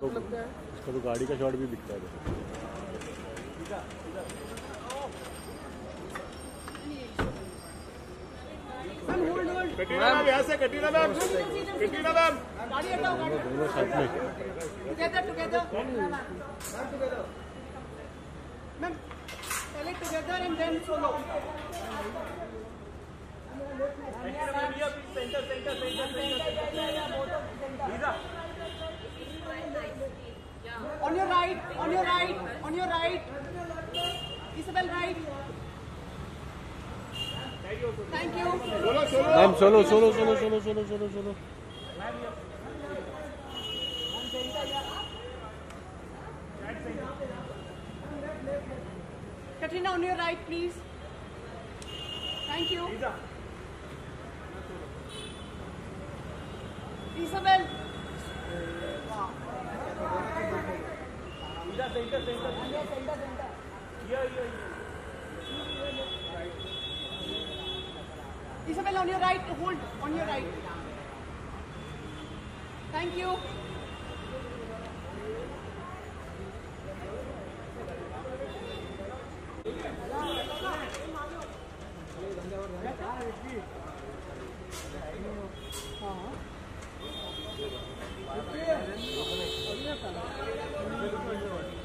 इसका तो गाड़ी का शॉट भी दिखता है कटीना मैम यहाँ से कटीना मैम कटीना मैम दोनों साथ में together together ma'am tell it together and then solo On your right, on your right, on your right. Isabel, right. Thank you. Ma'am, solo, solo, solo, solo, solo, solo, solo. Katrina, on your right, please. Thank you. Isabel. Isabel, on your right, hold on your right. Thank you.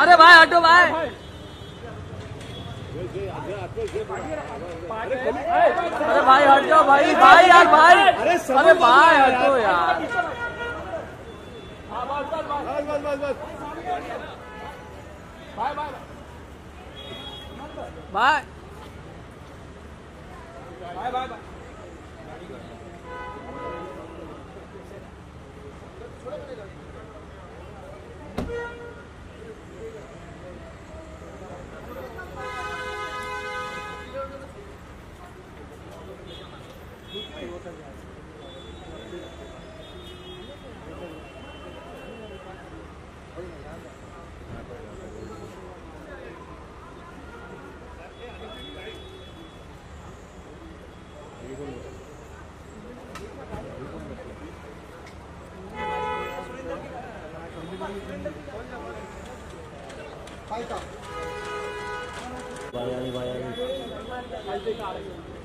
अरे भाई हटो भाई। अरे भाई हट जाओ भाई। भाई यार भाई। अरे भाई हटो यार। बस बस बस। बस भाई। Vai, vai, vai.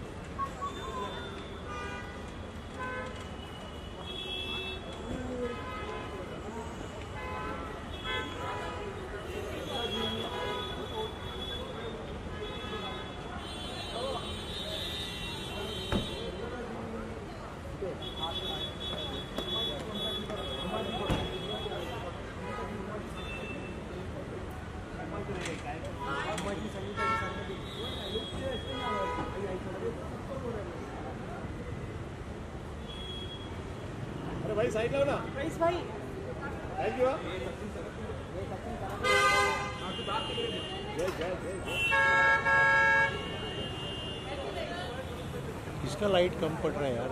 भाई साइड लो ना। Raise भाई। थैंक यू जय इसका लाइट कम पड़ रहा है यार।